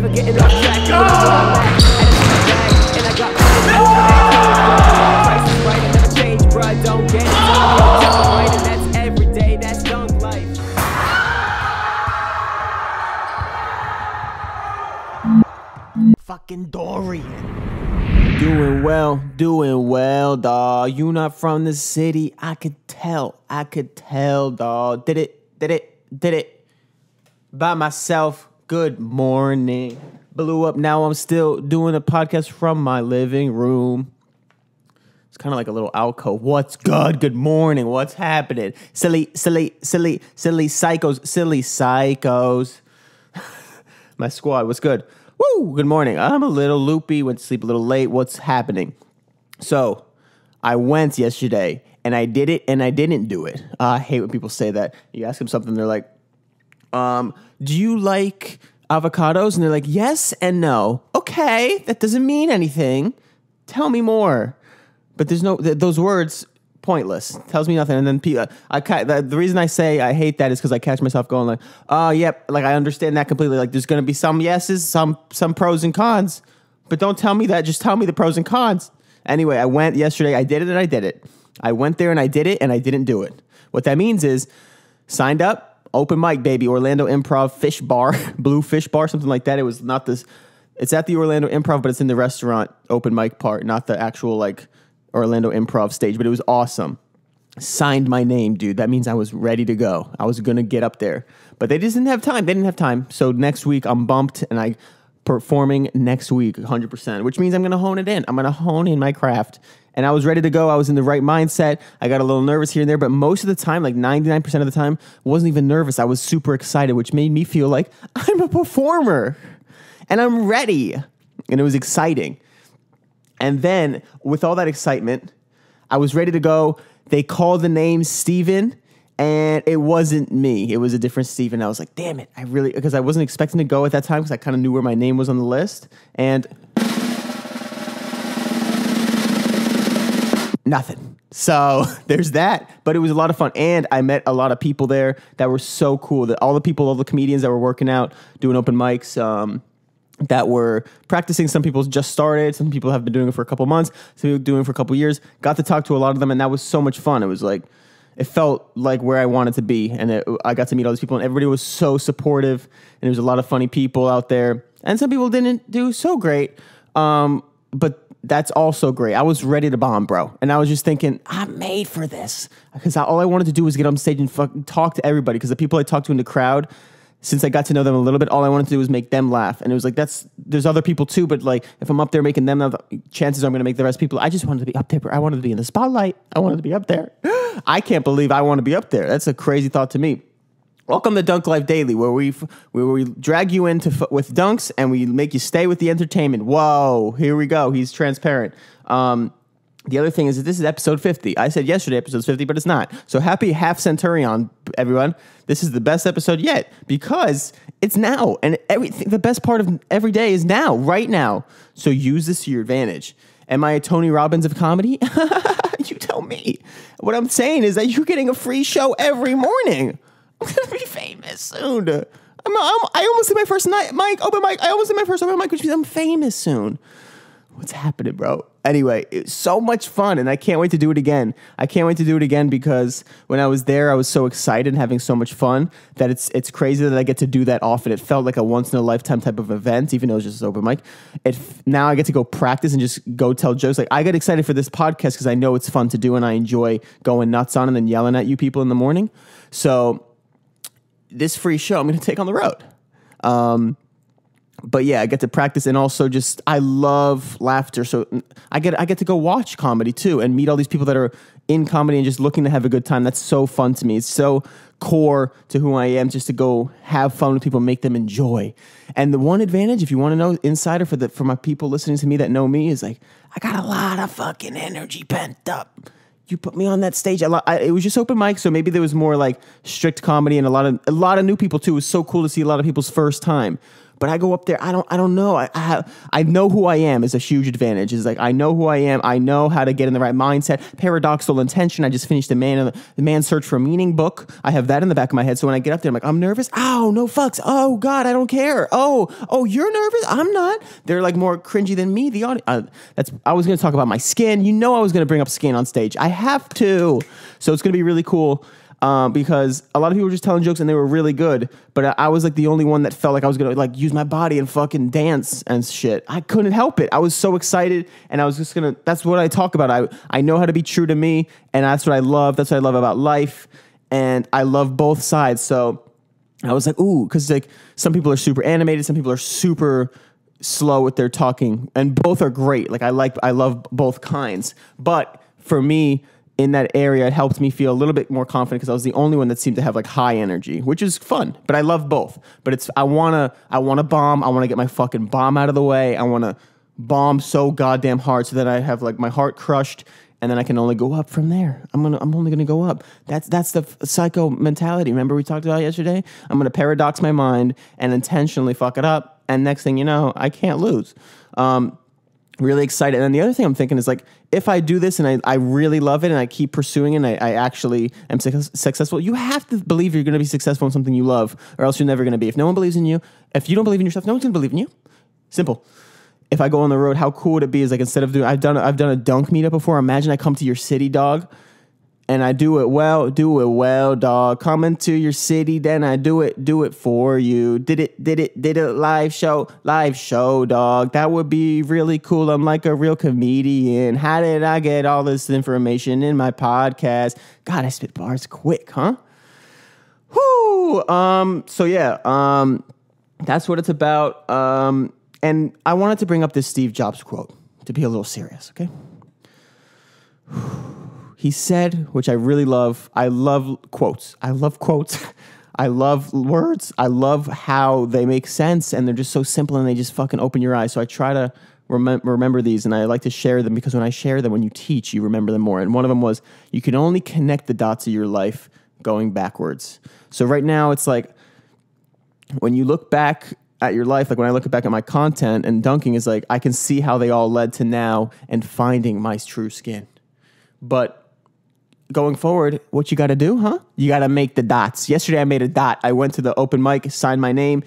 never getting off track. You know where And it's my bag, and I got Price right, I never change, bruh. Don't get it. Right, and that's every day. That's dunk life. Fucking Dorian. Doing well, doing well, dawg. You not from the city. I could tell. I could tell, dawg. Did it, did it, did it. By myself. Good morning. Blew up. Now I'm still doing a podcast from my living room. It's kind of like a little alcove. What's good? Good morning. What's happening? Silly, silly, silly, silly psychos, silly psychos. My squad, what's good? Woo, good morning. I'm a little loopy, went to sleep a little late. What's happening? So, I went yesterday and I did it and I didn't do it. Uh, I hate when people say that. You ask them something, they're like, um, do you like avocados? And they're like, yes and no. Okay, that doesn't mean anything. Tell me more. But there's no, th- those words, pointless. Tells me nothing. And then pe- uh, I, the, the reason I say I hate that is because I catch myself going like, oh, yep, like I understand that completely. Like there's going to be some yeses, some, some pros and cons. But don't tell me that. Just tell me the pros and cons. Anyway, I went yesterday. I did it and I did it. I went there and I did it and I didn't do it. What that means is signed up, open mic, baby, Orlando Improv Fish Bar, Blue Fish Bar, something like that. It was not this. It's at the Orlando Improv, but it's in the restaurant open mic part, not the actual like Orlando Improv stage. But it was awesome. Signed my name, dude. That means I was ready to go. I was gonna get up there, but they just didn't have time. They didn't have time. So next week I'm bumped, and I performing next week 100%, which means I'm going to hone it in. I'm going to hone in my craft. And I was ready to go. I was in the right mindset. I got a little nervous here and there, but most of the time, like 99% of the time, wasn't even nervous. I was super excited, which made me feel like I'm a performer and I'm ready. And it was exciting. And then with all that excitement, I was ready to go. They called the name Steven and it wasn't me. It was a different Steven. I was like, damn it. I really, because I wasn't expecting to go at that time because I kind of knew where my name was on the list. And nothing. So there's that. But it was a lot of fun. And I met a lot of people there that were so cool. That all the people, all the comedians that were working out, doing open mics, um, that were practicing. Some people just started. Some people have been doing it for a couple months. Some people doing it for a couple years. Got to talk to a lot of them, and that was so much fun. It was like it felt like where I wanted to be, and it, I got to meet all these people, and everybody was so supportive, and there was a lot of funny people out there, and some people didn't do so great, um, but that's also great. I was ready to bomb, bro, and I was just thinking, I'm made for this because all I wanted to do was get on stage and fucking talk to everybody because the people I talked to in the crowd since I got to know them a little bit, all I wanted to do was make them laugh. And it was like, that's, there's other people too, but like, if I'm up there making them laugh, chances are I'm going to make the rest of people. I just wanted to be up there. I wanted to be in the spotlight. I wanted to be up there. I can't believe I want to be up there. That's a crazy thought to me. Welcome to Dunk Life Daily, where we where we drag you into f- with dunks and we make you stay with the entertainment. Whoa, here we go. He's transparent. Um, the other thing is that this is episode 50. I said yesterday episode 50, but it's not. So happy half centurion, everyone. This is the best episode yet because it's now. And everything the best part of every day is now, right now. So use this to your advantage. Am I a Tony Robbins of comedy? you tell me. What I'm saying is that you're getting a free show every morning. I'm gonna be famous soon. I'm, I'm, I almost did my first night, Mike, open mic. I almost did my first open mic, which means I'm famous soon what's happening, bro? Anyway, it's so much fun, and I can't wait to do it again. I can't wait to do it again because when I was there, I was so excited and having so much fun that it's it's crazy that I get to do that often. It felt like a once in a lifetime type of event, even though it was just an open mic. It now I get to go practice and just go tell jokes. Like I get excited for this podcast because I know it's fun to do and I enjoy going nuts on and then yelling at you people in the morning. So this free show, I'm going to take on the road. Um, but yeah, I get to practice and also just I love laughter. So I get I get to go watch comedy too and meet all these people that are in comedy and just looking to have a good time. That's so fun to me. It's so core to who I am just to go have fun with people, make them enjoy. And the one advantage, if you want to know insider for the for my people listening to me that know me, is like I got a lot of fucking energy pent up you put me on that stage. Lot, I, it was just open mic, so maybe there was more like strict comedy and a lot of a lot of new people too. It was so cool to see a lot of people's first time. But I go up there, I don't, I don't know. I, I, have, I know who I am is a huge advantage. Is like I know who I am. I know how to get in the right mindset. Paradoxical intention. I just finished the man, the man search for meaning book. I have that in the back of my head. So when I get up there, I'm like, I'm nervous. Oh no fucks. Oh God, I don't care. Oh, oh, you're nervous. I'm not. They're like more cringy than me. The audience. Uh, that's. I was going to talk about my skin. You know, I was going to bring up skin on stage. I have to. So it's going to be really cool um, because a lot of people were just telling jokes and they were really good, but I, I was like the only one that felt like I was gonna like use my body and fucking dance and shit. I couldn't help it. I was so excited, and I was just gonna. That's what I talk about. I I know how to be true to me, and that's what I love. That's what I love about life, and I love both sides. So I was like, ooh, because like some people are super animated, some people are super slow with their talking, and both are great. Like I like, I love both kinds. But for me, in that area, it helped me feel a little bit more confident because I was the only one that seemed to have like high energy, which is fun. But I love both. But it's I wanna I wanna bomb. I wanna get my fucking bomb out of the way. I wanna bomb so goddamn hard so that I have like my heart crushed and then I can only go up from there. I'm gonna, I'm only gonna go up. That's that's the psycho mentality. Remember we talked about yesterday? I'm gonna paradox my mind and intentionally fuck it up, and next thing you know, I can't lose. Um, really excited. And then the other thing I'm thinking is like, if I do this and I, I really love it and I keep pursuing it and I, I actually am suc- successful, you have to believe you're going to be successful in something you love, or else you're never going to be. If no one believes in you, if you don't believe in yourself, no one's going to believe in you. Simple. If I go on the road, how cool would it be? Is like instead of doing, I've done, I've done a dunk meetup before. Imagine I come to your city, dog, and I do it well, do it well, dog. Coming to your city, then I do it, do it for you. Did it, did it, did it live show, live show, dog. That would be really cool. I'm like a real comedian. How did I get all this information in my podcast? God, I spit bars quick, huh? Whoo. Um. So yeah. Um. That's what it's about. Um. And I wanted to bring up this Steve Jobs quote to be a little serious. Okay he said, which I really love. I love quotes. I love quotes. I love words. I love how they make sense and they're just so simple and they just fucking open your eyes. So I try to remem- remember these and I like to share them because when I share them, when you teach, you remember them more. And one of them was, you can only connect the dots of your life going backwards. So right now, it's like when you look back at your life, like when I look back at my content and dunking, is like I can see how they all led to now and finding my true skin. But going forward, what you got to do, huh? You got to make the dots. Yesterday, I made a dot. I went to the open mic, signed my name,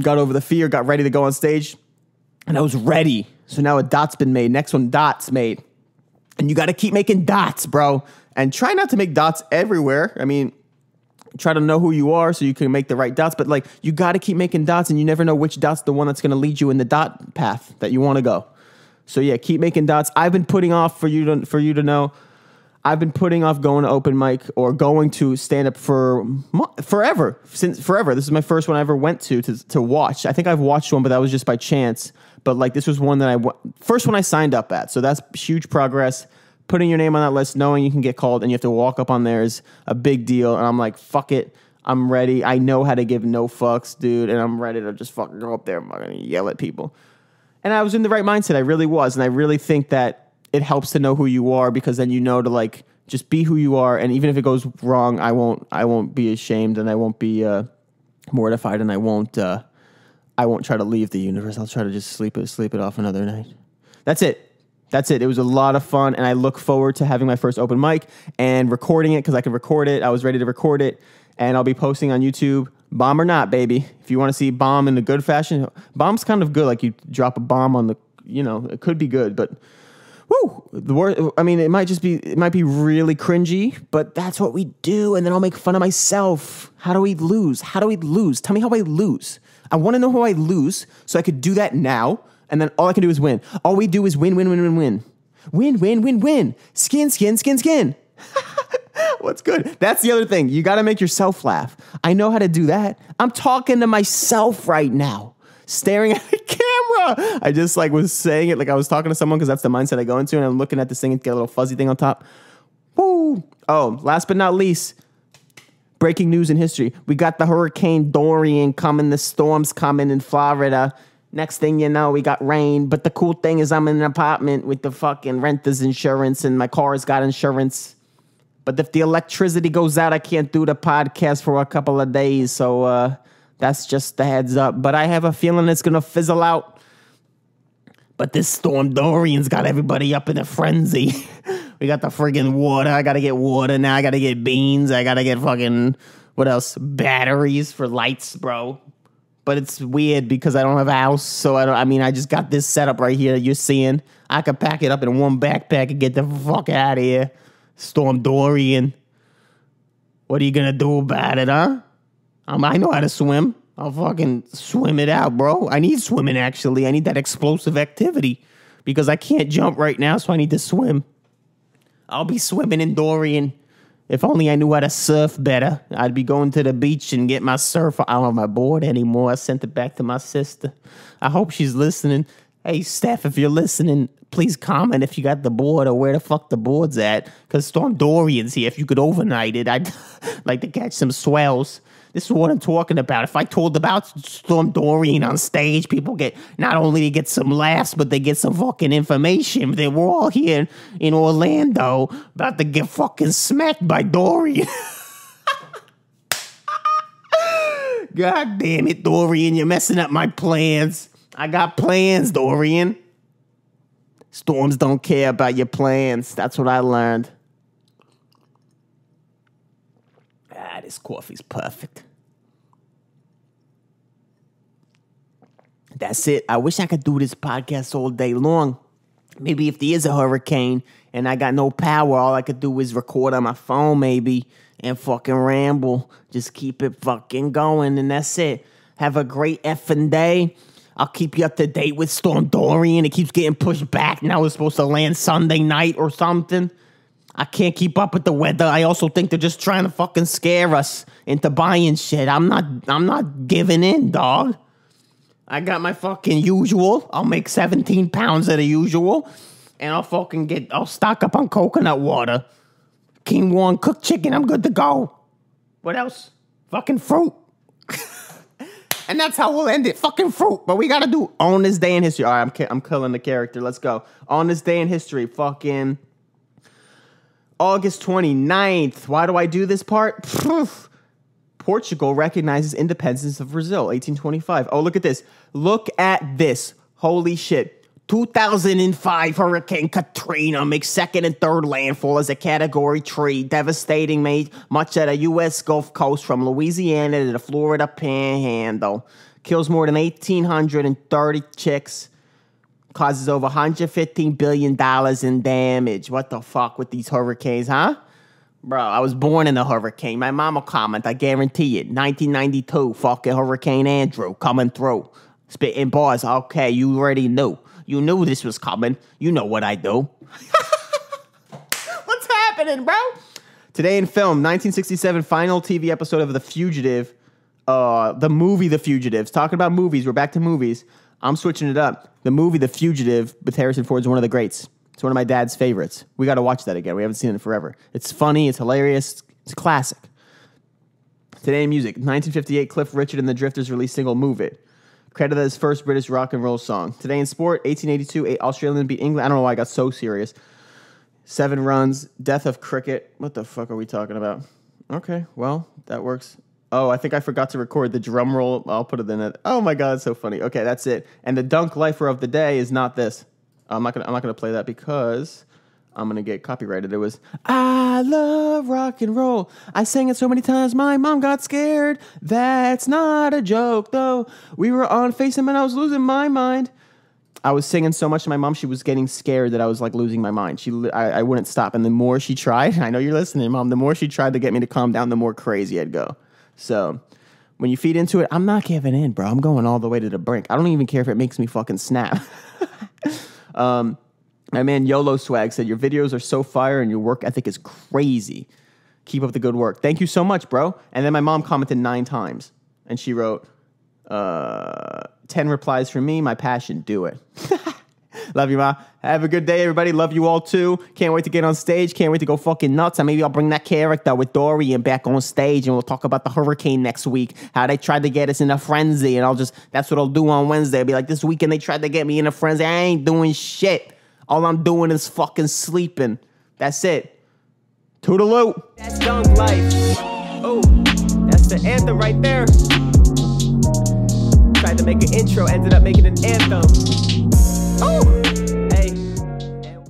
got over the fear, got ready to go on stage, and I was ready. So now a dot's been made. Next one, dots made. And you got to keep making dots, bro. And try not to make dots everywhere. I mean, try to know who you are so you can make the right dots. But like, you got to keep making dots, and you never know which dot's the one that's going to lead you in the dot path that you want to go. So yeah, keep making dots. I've been putting off for you to for you to know. I've been putting off going to open mic or going to stand up for forever since forever. This is my first one I ever went to, to to watch. I think I've watched one, but that was just by chance. But like this was one that I first one I signed up at. So that's huge progress. Putting your name on that list, knowing you can get called and you have to walk up on there is a big deal. And I'm like, fuck it. I'm ready. I know how to give no fucks, dude, and I'm ready to just fucking go up there and yell at people. And I was in the right mindset. I really was, and I really think that it helps to know who you are because then you know to like just be who you are. And even if it goes wrong i won't i won't be ashamed and i won't be uh, mortified and i won't uh, i won't try to leave the universe. I'll try to just sleep it sleep it off another night. That's it. That's it. It was a lot of fun and i look forward to having my first open mic and recording it because i can record it. I was ready to record it and i'll be posting on youtube. Bomb or not baby. If you want to see bomb in a good fashion bomb's kind of good. Like you drop a bomb on the you know it could be good but Woo! the worst. I mean, it might just be, it might be really cringy, but that's what we do. And then I'll make fun of myself. How do we lose? How do we lose? Tell me how I lose. I want to know how I lose so I could do that now. And then all I can do is win. All we do is win, win, win, win, win. Win, win, win, win. Skin, skin, skin, skin. What's good? That's the other thing. You got to make yourself laugh. I know how to do that. I'm talking to myself right now, staring at a camera. I just like was saying it like I was talking to someone because that's the mindset I go into, and I'm looking at this thing and get a little fuzzy thing on top. Woo! Oh, last but not least, breaking news in history. We got the Hurricane Dorian coming, the storms coming in Florida. Next thing you know, we got rain. But the cool thing is, I'm in an apartment with the fucking renter's insurance, and my car's got insurance. But if the electricity goes out, I can't do the podcast for a couple of days. So uh, That's just the heads up. But I have a feeling it's gonna fizzle out. But this storm Dorian's got everybody up in a frenzy. we got the friggin' water. I gotta get water now. I gotta get beans. I gotta get fucking what else? Batteries for lights, bro. But it's weird because I don't have a house, so I don't. I mean, I just got this setup right here you're seeing. I could pack it up in one backpack and get the fuck out of here. Storm Dorian. What are you gonna do about it, huh? I know how to swim. I'll fucking swim it out, bro. I need swimming actually. I need that explosive activity because I can't jump right now, so I need to swim. I'll be swimming in Dorian. If only I knew how to surf better, I'd be going to the beach and get my surf. I don't have my board anymore. I sent it back to my sister. I hope she's listening. Hey, Steph, if you're listening, please comment if you got the board or where the fuck the board's at. Because Storm Dorian's here. If you could overnight it, I'd like to catch some swells. This is what I'm talking about. If I told about Storm Dorian on stage, people get not only they get some laughs, but they get some fucking information. They were all here in Orlando about to get fucking smacked by Dorian. God damn it, Dorian, you're messing up my plans. I got plans, Dorian. Storms don't care about your plans. That's what I learned. Ah, this coffee's perfect. That's it. I wish I could do this podcast all day long. Maybe if there is a hurricane and I got no power, all I could do is record on my phone, maybe, and fucking ramble. Just keep it fucking going, and that's it. Have a great effing day. I'll keep you up to date with Storm Dorian. It keeps getting pushed back. Now it's supposed to land Sunday night or something. I can't keep up with the weather. I also think they're just trying to fucking scare us into buying shit. I'm not I'm not giving in, dog. I got my fucking usual. I'll make 17 pounds of the usual. And I'll fucking get I'll stock up on coconut water. Quinoa cooked chicken, I'm good to go. What else? Fucking fruit. and that's how we'll end it. Fucking fruit. But we gotta do on this day in history. All right, I'm, I'm killing the character. Let's go. On this day in history, fucking August 29th. Why do I do this part? Portugal recognizes independence of Brazil, 1825. Oh, look at this. Look at this. Holy shit. 2005 Hurricane Katrina makes second and third landfall as a category three, devastating made much of the U.S. Gulf Coast from Louisiana to the Florida Panhandle. Kills more than 1,830 chicks causes over 115 billion dollars in damage. What the fuck with these hurricanes, huh? Bro, I was born in a hurricane. My will comment, I guarantee it. 1992, fucking Hurricane Andrew coming through. Spitting bars. Okay, you already knew. You knew this was coming. You know what I do. What's happening, bro? Today in film, 1967 final TV episode of The Fugitive. Uh, the movie The Fugitives. Talking about movies, we're back to movies. I'm switching it up. The movie The Fugitive with Harrison Ford is one of the greats. It's one of my dad's favorites. We got to watch that again. We haven't seen it in forever. It's funny. It's hilarious. It's a classic. Today in music, 1958, Cliff Richard and the Drifters released single "Move It," credited as first British rock and roll song. Today in sport, 1882, eight Australian beat England. I don't know why I got so serious. Seven runs, death of cricket. What the fuck are we talking about? Okay, well that works. Oh, I think I forgot to record the drum roll. I'll put it in it. Oh my god, so funny. Okay, that's it. And the dunk lifer of the day is not this. I'm not gonna. I'm not gonna play that because I'm gonna get copyrighted. It was I love rock and roll. I sang it so many times, my mom got scared. That's not a joke, though. We were on FaceTime and I was losing my mind. I was singing so much to my mom, she was getting scared that I was like losing my mind. She, I, I wouldn't stop, and the more she tried, I know you're listening, mom. The more she tried to get me to calm down, the more crazy I'd go. So. When you feed into it, I'm not giving in, bro. I'm going all the way to the brink. I don't even care if it makes me fucking snap. Um, my man YOLO Swag said, Your videos are so fire and your work ethic is crazy. Keep up the good work. Thank you so much, bro. And then my mom commented nine times and she wrote, uh, 10 replies from me. My passion, do it. Love you, Ma. Have a good day, everybody. Love you all too. Can't wait to get on stage. Can't wait to go fucking nuts. And maybe I'll bring that character with Dorian back on stage and we'll talk about the hurricane next week. How they tried to get us in a frenzy. And I'll just, that's what I'll do on Wednesday. I'll be like, this weekend they tried to get me in a frenzy. I ain't doing shit. All I'm doing is fucking sleeping. That's it. Toodaloo. That's dunk life. Oh, that's the anthem right there. Tried to make an intro, ended up making an anthem. Oh!